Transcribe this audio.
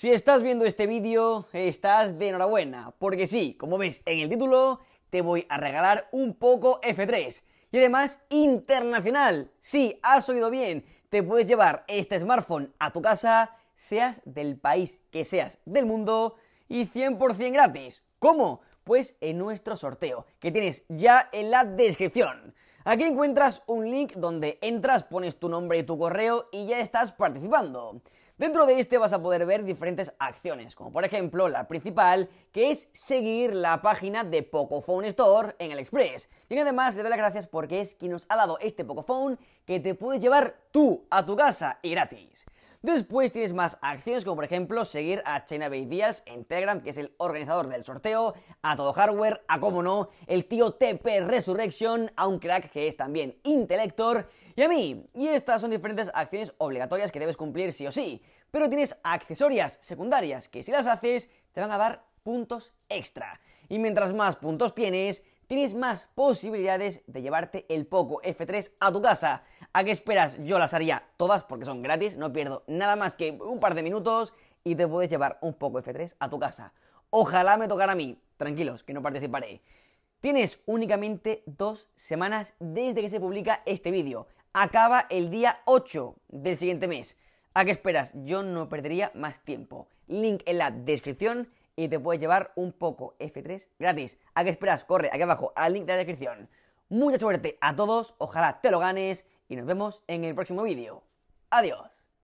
Si estás viendo este vídeo, estás de enhorabuena, porque sí, como ves en el título, te voy a regalar un Poco F3. Y además, internacional. Sí, has oído bien, te puedes llevar este smartphone a tu casa, seas del país que seas del mundo, y 100% gratis. ¿Cómo? Pues en nuestro sorteo, que tienes ya en la descripción. Aquí encuentras un link donde entras, pones tu nombre y tu correo y ya estás participando. Dentro de este vas a poder ver diferentes acciones, como por ejemplo la principal, que es seguir la página de Pocophone Store en el Express. Y además le doy las gracias porque es quien nos ha dado este Pocophone que te puedes llevar tú a tu casa y gratis. Después tienes más acciones como por ejemplo seguir a China Bay Díaz en Telegram, que es el organizador del sorteo, a Todo Hardware, a como no, el tío TP Resurrection, a un crack que es también Intelector y a mí. Y estas son diferentes acciones obligatorias que debes cumplir sí o sí. Pero tienes accesorias secundarias que si las haces te van a dar puntos extra. Y mientras más puntos tienes, tienes más posibilidades de llevarte el Poco F3 a tu casa. ¿A qué esperas? Yo las haría todas porque son gratis, no pierdo nada más que un par de minutos y te puedes llevar un Poco F3 a tu casa. Ojalá me tocara a mí, tranquilos, que no participaré. Tienes únicamente dos semanas desde que se publica este vídeo. Acaba el día 8 del siguiente mes. ¿A qué esperas? Yo no perdería más tiempo. Link en la descripción y te puedes llevar un poco F3 gratis. ¿A qué esperas? Corre aquí abajo al link de la descripción. Mucha suerte a todos, ojalá te lo ganes y nos vemos en el próximo vídeo. Adiós.